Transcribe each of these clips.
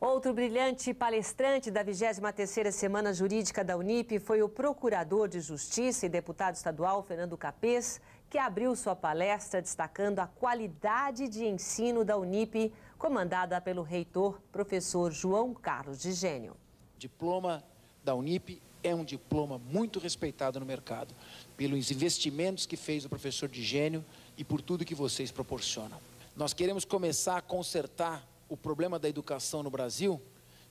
Outro brilhante palestrante da 23ª Semana Jurídica da Unip foi o Procurador de Justiça e deputado estadual Fernando Capês, que abriu sua palestra destacando a qualidade de ensino da Unip, comandada pelo reitor professor João Carlos de Gênio. Diploma da Unip é um diploma muito respeitado no mercado, pelos investimentos que fez o professor de Gênio e por tudo que vocês proporcionam. Nós queremos começar a consertar o problema da educação no Brasil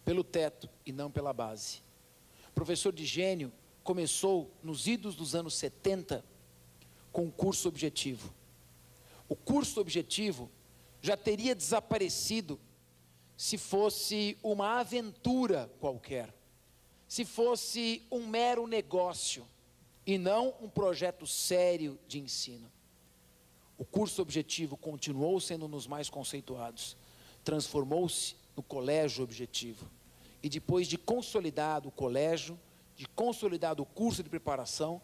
pelo teto e não pela base. O professor de gênio começou nos idos dos anos 70 com o curso objetivo. O curso objetivo já teria desaparecido se fosse uma aventura qualquer, se fosse um mero negócio e não um projeto sério de ensino. O curso objetivo continuou sendo um dos mais conceituados transformou-se no colégio objetivo. E depois de consolidado o colégio, de consolidado o curso de preparação,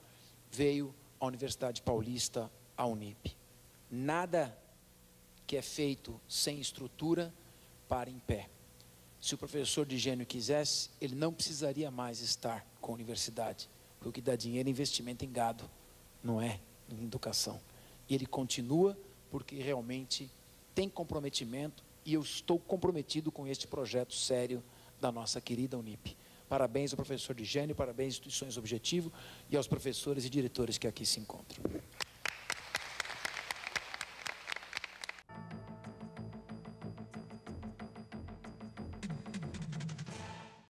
veio a Universidade Paulista, a Unip. Nada que é feito sem estrutura para em pé. Se o professor de gênio quisesse, ele não precisaria mais estar com a universidade, porque o que dá dinheiro é investimento em gado, não é em educação. E ele continua porque realmente tem comprometimento e eu estou comprometido com este projeto sério da nossa querida Unip. Parabéns ao professor de gênio, parabéns às instituições Objetivo e aos professores e diretores que aqui se encontram.